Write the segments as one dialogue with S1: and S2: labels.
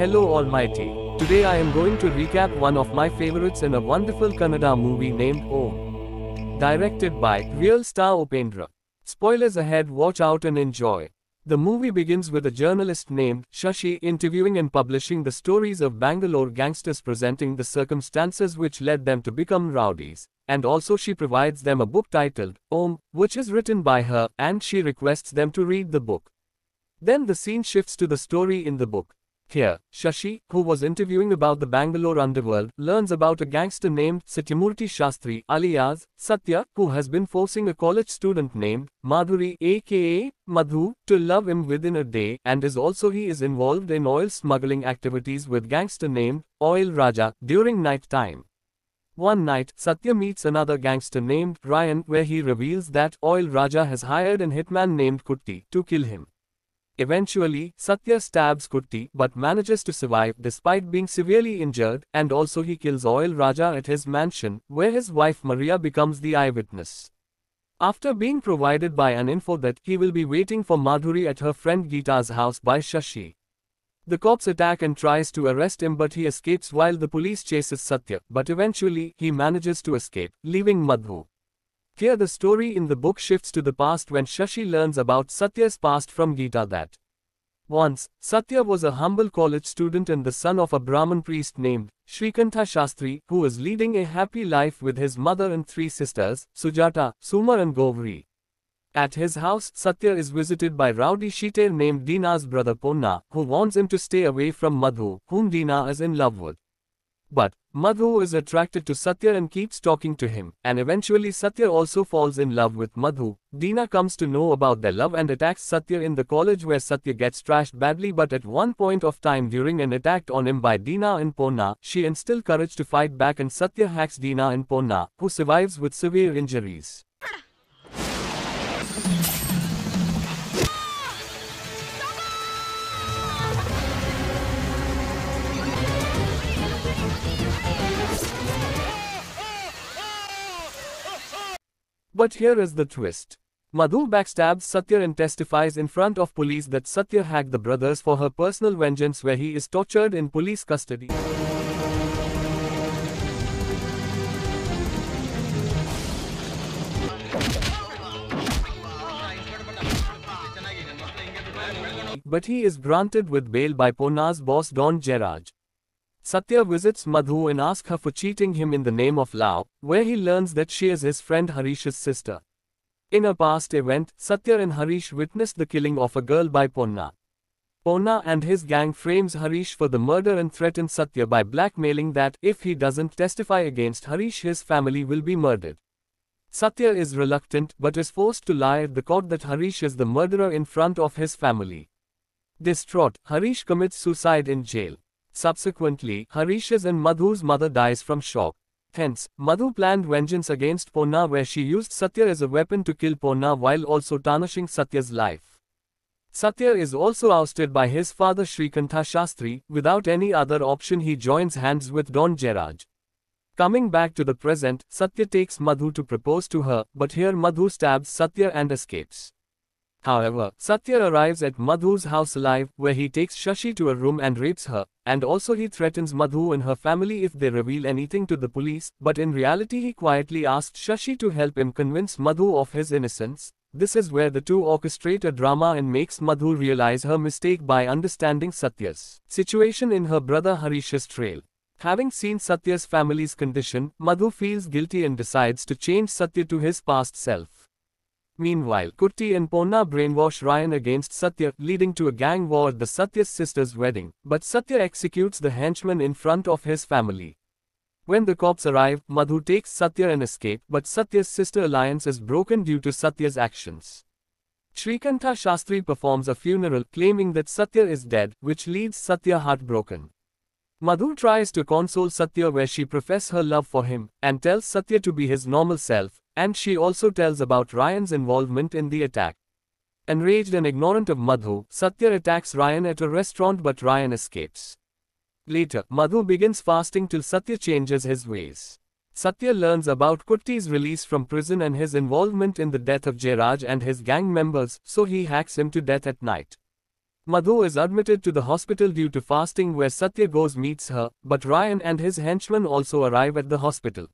S1: Hello Almighty. Today I am going to recap one of my favorites in a wonderful Kannada movie named Om. Directed by real star Upendra. Spoilers ahead, watch out and enjoy. The movie begins with a journalist named Shashi interviewing and publishing the stories of Bangalore gangsters presenting the circumstances which led them to become rowdies. And also she provides them a book titled Om, which is written by her, and she requests them to read the book. Then the scene shifts to the story in the book. Here, Shashi, who was interviewing about the Bangalore underworld, learns about a gangster named Satyamurti Shastri, alias Satya, who has been forcing a college student named Madhuri, aka Madhu, to love him within a day, and is also he is involved in oil smuggling activities with gangster named Oil Raja during night time. One night, Satya meets another gangster named Ryan, where he reveals that Oil Raja has hired an hitman named Kutti to kill him. Eventually, Satya stabs Kutti but manages to survive despite being severely injured, and also he kills Oil Raja at his mansion, where his wife Maria becomes the eyewitness. After being provided by an info that he will be waiting for Madhuri at her friend Geeta's house by Shashi. The cops attack and tries to arrest him but he escapes while the police chases Satya, but eventually he manages to escape, leaving Madhu. Here the story in the book shifts to the past when Shashi learns about Satya's past from Geeta that once, Satya was a humble college student and the son of a Brahmin priest named Shrikantha Shastri, who was leading a happy life with his mother and three sisters, Sujata, Sumar and Gauri. At his house, Satya is visited by rowdy Sheeter named Dina's brother Ponna, who warns him to stay away from Madhu, whom Dina is in love with. But, Madhu is attracted to Satya and keeps talking to him, and eventually Satya also falls in love with Madhu. Dina comes to know about their love and attacks Satya in the college where Satya gets trashed badly but at one point of time during an attack on him by Dina and Ponna, she instills courage to fight back and Satya hacks Dina and Ponna, who survives with severe injuries. But here is the twist. Madhu backstabs Satya and testifies in front of police that Satya hacked the brothers for her personal vengeance where he is tortured in police custody. But he is granted with bail by Ponna's boss Don Jairaj. Satya visits Madhu and asks her for cheating him in the name of love, where he learns that she is his friend Harish's sister. In a past event, Satya and Harish witnessed the killing of a girl by Ponna. Ponna and his gang frames Harish for the murder and threatens Satya by blackmailing that if he doesn't testify against Harish his family will be murdered. Satya is reluctant but is forced to lie at the court that Harish is the murderer in front of his family. Distraught, Harish commits suicide in jail. Subsequently, Harish's and Madhu's mother dies from shock. Hence, Madhu planned vengeance against Ponna where she used Satya as a weapon to kill Ponna while also tarnishing Satya's life. Satya is also ousted by his father Shrikantha Shastri, without any other option he joins hands with Don Jairaj. Coming back to the present, Satya takes Madhu to propose to her, but here Madhu stabs Satya and escapes. However, Satya arrives at Madhu's house alive, where he takes Shashi to a room and rapes her, and also he threatens Madhu and her family if they reveal anything to the police, but in reality he quietly asks Shashi to help him convince Madhu of his innocence. This is where the two orchestrate a drama and makes Madhu realize her mistake by understanding Satya's situation in her brother Harish's trail. Having seen Satya's family's condition, Madhu feels guilty and decides to change Satya to his past self. Meanwhile, Kutti and Ponna brainwash Ryan against Satya, leading to a gang war at the Satya's sister's wedding, but Satya executes the henchman in front of his family. When the cops arrive, Madhu takes Satya and escape, but Satya's sister alliance is broken due to Satya's actions. Shrikantha Shastri performs a funeral claiming that Satya is dead, which leaves Satya heartbroken. Madhu tries to console Satya where she professes her love for him, and tells Satya to be his normal self, and she also tells about Ryan's involvement in the attack. Enraged and ignorant of Madhu, Satya attacks Ryan at a restaurant but Ryan escapes. Later, Madhu begins fasting till Satya changes his ways. Satya learns about Kutti's release from prison and his involvement in the death of Jairaj and his gang members, so he hacks him to death at night. Madhu is admitted to the hospital due to fasting where Satya goes meets her, but Ryan and his henchmen also arrive at the hospital.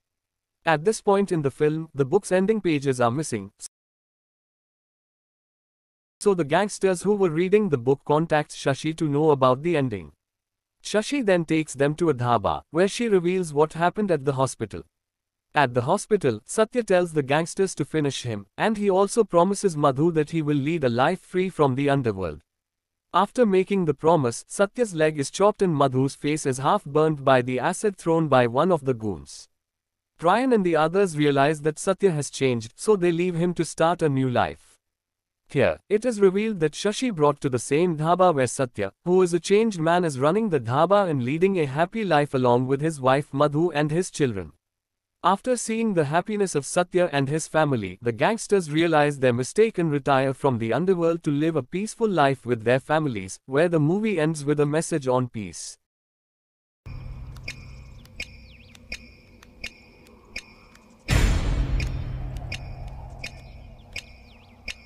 S1: At this point in the film, the book's ending pages are missing. So the gangsters who were reading the book contacts Shashi to know about the ending. Shashi then takes them to a dhaba, where she reveals what happened at the hospital. At the hospital, Satya tells the gangsters to finish him, and he also promises Madhu that he will lead a life free from the underworld. After making the promise, Satya's leg is chopped and Madhu's face is half burnt by the acid thrown by one of the goons. Ryan and the others realize that Satya has changed, so they leave him to start a new life. Here, it is revealed that Shashi brought to the same dhaba where Satya, who is a changed man is running the dhaba and leading a happy life along with his wife Madhu and his children. After seeing the happiness of Satya and his family, the gangsters realize their mistake and retire from the underworld to live a peaceful life with their families, where the movie ends with a message on peace.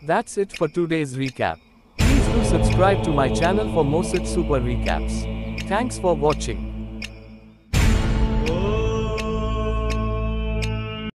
S1: That's it for today's recap. Please do subscribe to my channel for more such super recaps. Thanks for watching.